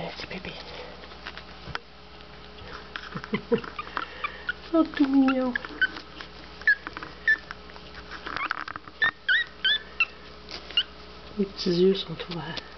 esse bebê. Outro oh, minhão. Muitos Wilson, tu vai.